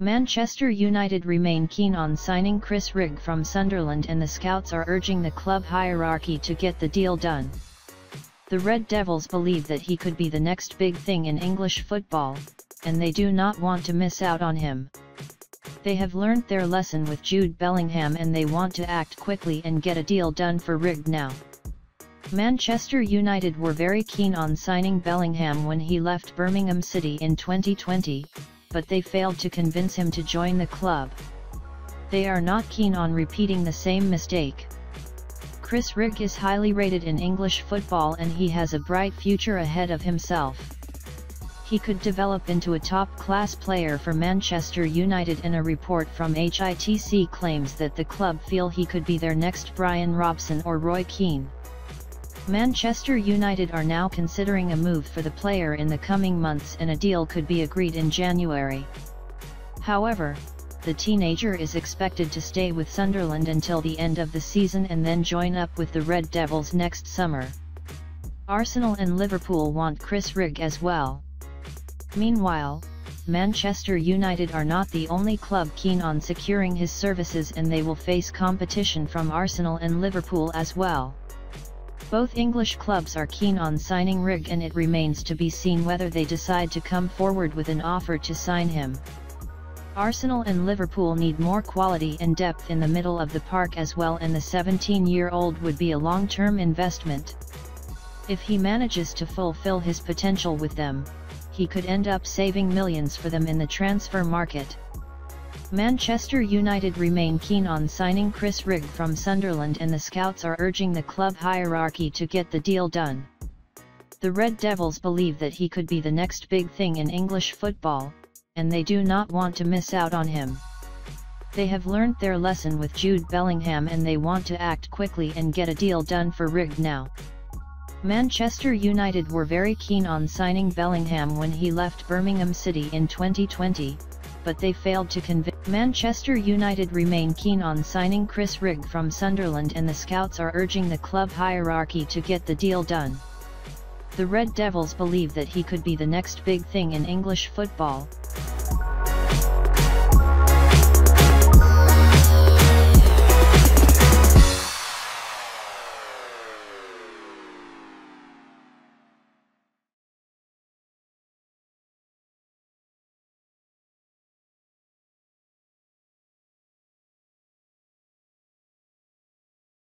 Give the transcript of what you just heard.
Manchester United remain keen on signing Chris Rigg from Sunderland and the scouts are urging the club hierarchy to get the deal done. The Red Devils believe that he could be the next big thing in English football, and they do not want to miss out on him. They have learnt their lesson with Jude Bellingham and they want to act quickly and get a deal done for Rigg now. Manchester United were very keen on signing Bellingham when he left Birmingham City in 2020, but they failed to convince him to join the club. They are not keen on repeating the same mistake. Chris Rigg is highly rated in English football and he has a bright future ahead of himself. He could develop into a top-class player for Manchester United and a report from HITC claims that the club feel he could be their next Brian Robson or Roy Keane. Manchester United are now considering a move for the player in the coming months and a deal could be agreed in January. However, the teenager is expected to stay with Sunderland until the end of the season and then join up with the Red Devils next summer. Arsenal and Liverpool want Chris Rigg as well. Meanwhile, Manchester United are not the only club keen on securing his services and they will face competition from Arsenal and Liverpool as well. Both English clubs are keen on signing Rigg and it remains to be seen whether they decide to come forward with an offer to sign him. Arsenal and Liverpool need more quality and depth in the middle of the park as well and the 17-year-old would be a long-term investment. If he manages to fulfill his potential with them, he could end up saving millions for them in the transfer market. Manchester United remain keen on signing Chris Rigg from Sunderland and the scouts are urging the club hierarchy to get the deal done. The Red Devils believe that he could be the next big thing in English football, and they do not want to miss out on him. They have learnt their lesson with Jude Bellingham and they want to act quickly and get a deal done for Rigg now. Manchester United were very keen on signing Bellingham when he left Birmingham City in 2020, but they failed to convince. Manchester United remain keen on signing Chris Rigg from Sunderland and the scouts are urging the club hierarchy to get the deal done. The Red Devils believe that he could be the next big thing in English football,